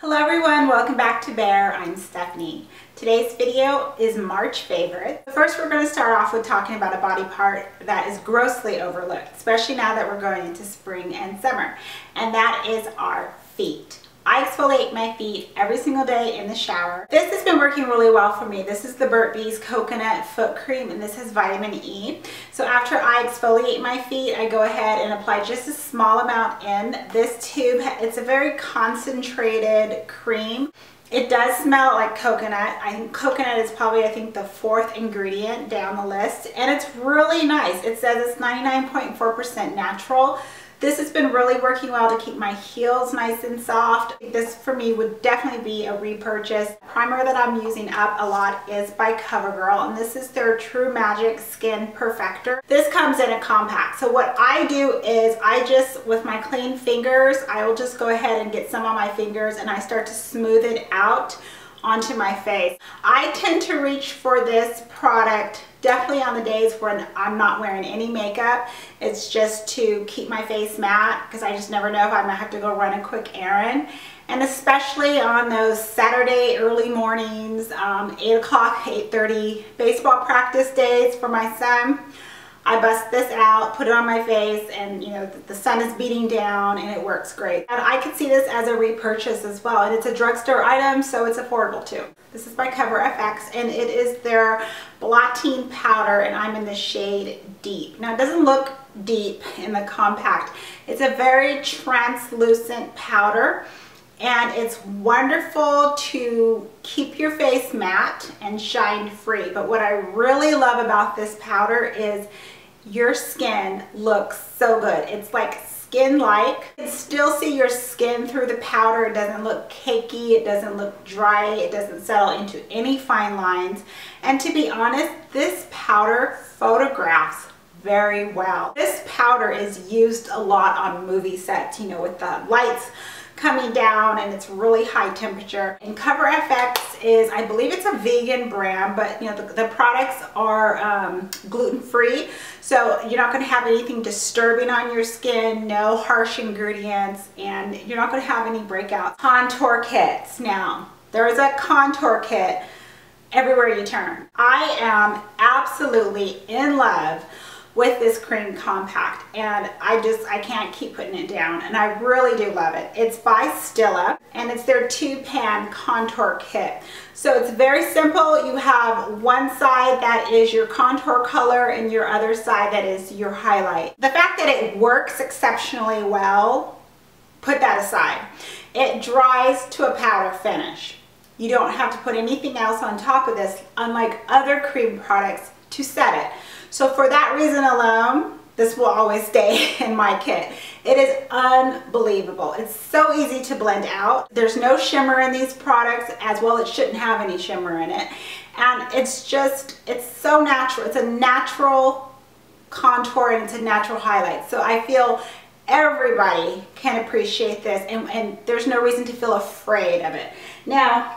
Hello everyone, welcome back to Bare. I'm Stephanie. Today's video is March favorite. First we're going to start off with talking about a body part that is grossly overlooked, especially now that we're going into spring and summer, and that is our feet. I exfoliate my feet every single day in the shower. This has been working really well for me. This is the Burt's Bees Coconut Foot Cream and this has vitamin E. So after I exfoliate my feet, I go ahead and apply just a small amount in. This tube, it's a very concentrated cream. It does smell like coconut. I think coconut is probably, I think, the fourth ingredient down the list. And it's really nice. It says it's 99.4% natural. This has been really working well to keep my heels nice and soft. This for me would definitely be a repurchase. Primer that I'm using up a lot is by CoverGirl and this is their TruMagic Skin Perfector. This comes in a compact. So what I do is I just, with my clean fingers, I will just go ahead and get some on my fingers and I start to smooth it out onto my face. I tend to reach for this product definitely on the days when I'm not wearing any makeup. It's just to keep my face matte because I just never know if I'm gonna have to go run a quick errand. And especially on those Saturday early mornings, um, 8 o'clock, 8.30 baseball practice days for my son, I bust this out, put it on my face, and you know, the sun is beating down and it works great. And I could see this as a repurchase as well. And it's a drugstore item, so it's affordable too. This is by Cover FX and it is their blotting powder and I'm in the shade Deep. Now it doesn't look deep in the compact. It's a very translucent powder and it's wonderful to keep your face matte and shine free. But what I really love about this powder is your skin looks so good. It's like skin-like. You can still see your skin through the powder. It doesn't look cakey. It doesn't look dry. It doesn't settle into any fine lines. And to be honest, this powder photographs very well. This powder is used a lot on movie sets, you know, with the lights coming down and it's really high temperature. And Cover FX is, I believe it's a vegan brand, but you know, the, the products are um, gluten-free. So you're not gonna have anything disturbing on your skin, no harsh ingredients, and you're not gonna have any breakouts. Contour kits. Now, there is a contour kit everywhere you turn. I am absolutely in love with this cream compact and I just I can't keep putting it down and I really do love it. It's by Stila and it's their two pan contour kit. So it's very simple. You have one side that is your contour color and your other side that is your highlight. The fact that it works exceptionally well, put that aside. It dries to a powder finish. You don't have to put anything else on top of this unlike other cream products to set it. So for that reason alone, this will always stay in my kit. It is unbelievable. It's so easy to blend out. There's no shimmer in these products as well it shouldn't have any shimmer in it. And it's just, it's so natural. It's a natural contour and it's a natural highlight. So I feel everybody can appreciate this and, and there's no reason to feel afraid of it. Now,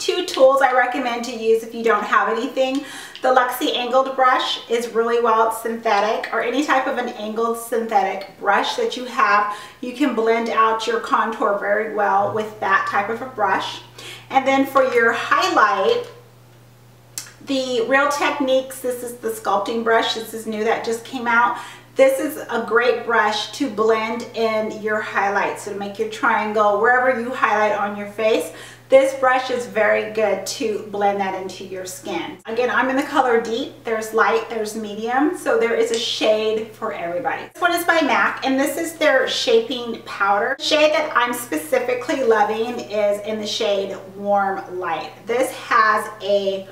two tools I recommend to use if you don't have anything. The Luxie angled brush is really well, synthetic or any type of an angled synthetic brush that you have. You can blend out your contour very well with that type of a brush. And then for your highlight, the Real Techniques, this is the sculpting brush. This is new that just came out. This is a great brush to blend in your highlights. So to make your triangle, wherever you highlight on your face, this brush is very good to blend that into your skin. Again, I'm in the color deep. There's light, there's medium, so there is a shade for everybody. This one is by MAC, and this is their shaping powder. Shade that I'm specifically loving is in the shade Warm Light. This has a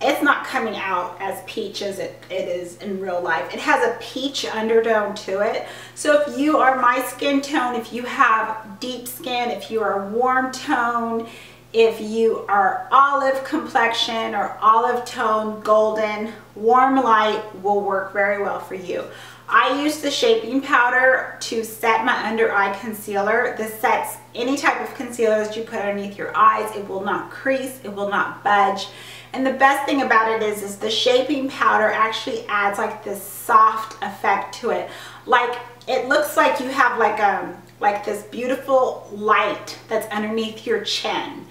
it's not coming out as peach as it, it is in real life. It has a peach undertone to it. So if you are my skin tone, if you have deep skin, if you are warm tone, if you are olive complexion or olive tone, golden, warm light will work very well for you. I use the shaping powder to set my under eye concealer. This sets any type of concealer that you put underneath your eyes. It will not crease, it will not budge. And the best thing about it is, is the shaping powder actually adds like this soft effect to it. Like it looks like you have like a, like this beautiful light that's underneath your chin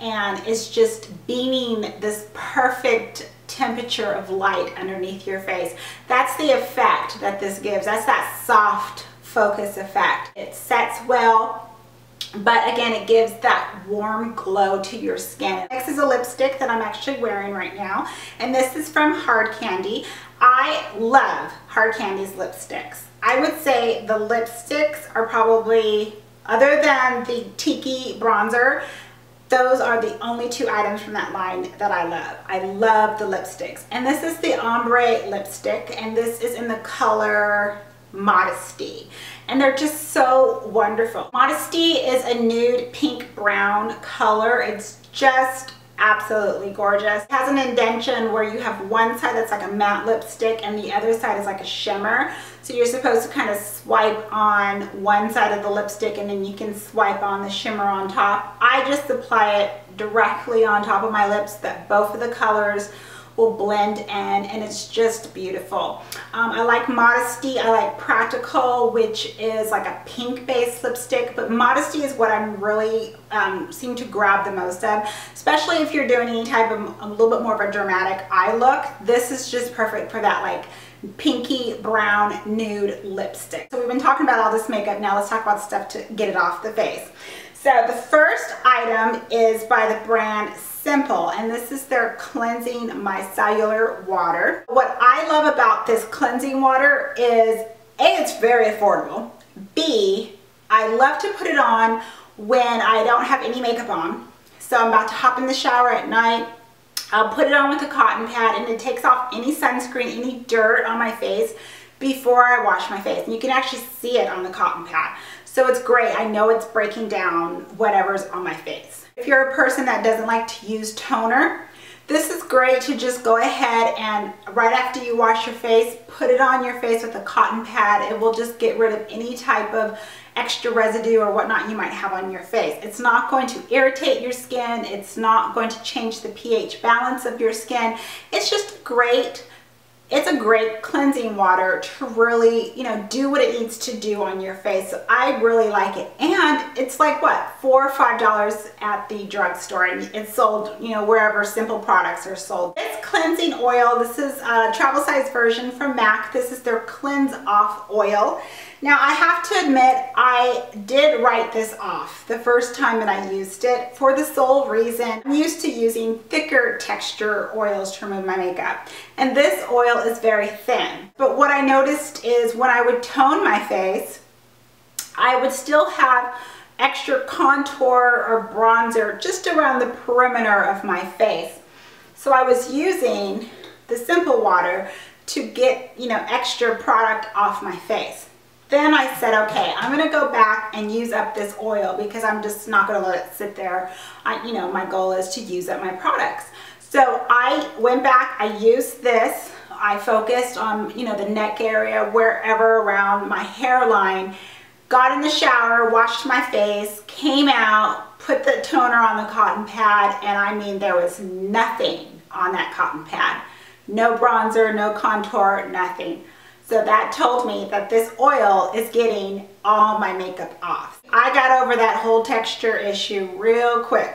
and it's just beaming this perfect temperature of light underneath your face. That's the effect that this gives. That's that soft focus effect. It sets well, but again, it gives that warm glow to your skin. Next is a lipstick that I'm actually wearing right now, and this is from Hard Candy. I love Hard Candy's lipsticks. I would say the lipsticks are probably, other than the Tiki bronzer, those are the only two items from that line that I love. I love the lipsticks. And this is the ombre lipstick, and this is in the color Modesty. And they're just so wonderful. Modesty is a nude pink brown color. It's just absolutely gorgeous. It has an indention where you have one side that's like a matte lipstick and the other side is like a shimmer. So you're supposed to kind of swipe on one side of the lipstick and then you can swipe on the shimmer on top. I just apply it directly on top of my lips that both of the colors will blend in and it's just beautiful. Um, I like Modesty, I like Practical, which is like a pink based lipstick, but Modesty is what I'm really um, seem to grab the most of, especially if you're doing any type of a little bit more of a dramatic eye look. This is just perfect for that like pinky brown nude lipstick. So we've been talking about all this makeup. Now let's talk about stuff to get it off the face. So the first item is by the brand Simple, and this is their Cleansing Micellar Water. What I love about this cleansing water is A, it's very affordable. B, I love to put it on when I don't have any makeup on. So I'm about to hop in the shower at night, I'll put it on with a cotton pad and it takes off any sunscreen, any dirt on my face before I wash my face. And you can actually see it on the cotton pad. So it's great. I know it's breaking down whatever's on my face. If you're a person that doesn't like to use toner, this is great to just go ahead and right after you wash your face, put it on your face with a cotton pad. It will just get rid of any type of extra residue or whatnot you might have on your face. It's not going to irritate your skin. It's not going to change the pH balance of your skin. It's just great it's a great cleansing water to really, you know, do what it needs to do on your face. So I really like it. And it's like what, four or five dollars at the drugstore and it's sold, you know, wherever simple products are sold. This cleansing oil, this is a travel size version from MAC. This is their cleanse off oil. Now I have to admit I did write this off the first time that I used it for the sole reason I'm used to using thicker texture oils to remove my makeup and this oil is very thin. But what I noticed is when I would tone my face I would still have extra contour or bronzer just around the perimeter of my face. So I was using the Simple Water to get, you know, extra product off my face. Then I said, okay, I'm to go back and use up this oil because I'm just not to let it sit there. I, you know, my goal is to use up my products. So I went back, I used this, I focused on, you know, the neck area, wherever around my hairline, got in the shower, washed my face, came out, put the toner on the cotton pad, and I mean, there was nothing on that cotton pad. No bronzer, no contour, nothing. So that told me that this oil is getting all my makeup off. I got over that whole texture issue real quick.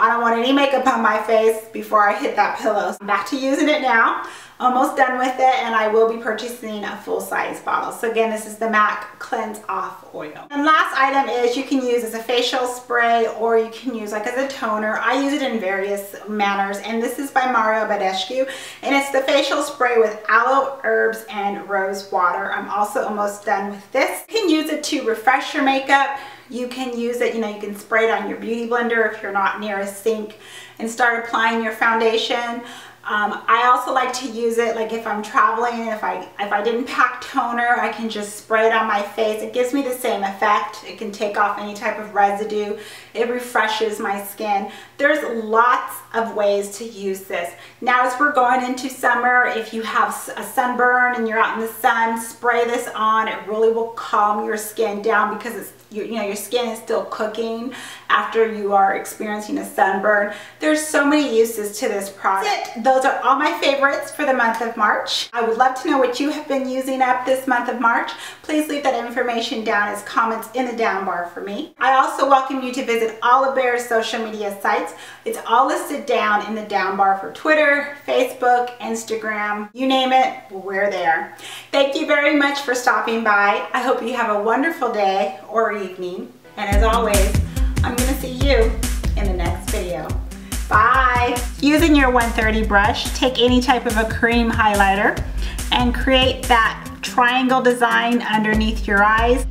I don't want any makeup on my face before I hit that pillow. I'm back to using it now almost done with it and I will be purchasing a full size bottle. So again, this is the MAC Cleanse Off Oil. And last item is you can use as a facial spray or you can use like as a toner. I use it in various manners and this is by Mario Badescu and it's the facial spray with aloe, herbs, and rose water. I'm also almost done with this. You can use it to refresh your makeup. You can use it, you know, you can spray it on your beauty blender if you're not near a sink and start applying your foundation. Um, I also like to use it like if I'm traveling if I if I didn't pack toner I can just spray it on my face. It gives me the same effect. It can take off any type of residue. It refreshes my skin. There's lots of ways to use this. Now as we're going into summer if you have a sunburn and you're out in the sun spray this on. It really will calm your skin down because it's you, you know your skin is still cooking after you are experiencing a sunburn. There's so many uses to this product. Those those are all my favorites for the month of March. I would love to know what you have been using up this month of March. Please leave that information down as comments in the down bar for me. I also welcome you to visit all of Bare's social media sites. It's all listed down in the down bar for Twitter, Facebook, Instagram, you name it, we're there. Thank you very much for stopping by. I hope you have a wonderful day or evening. And as always, I'm gonna see you in the next video. Using your 130 brush, take any type of a cream highlighter and create that triangle design underneath your eyes.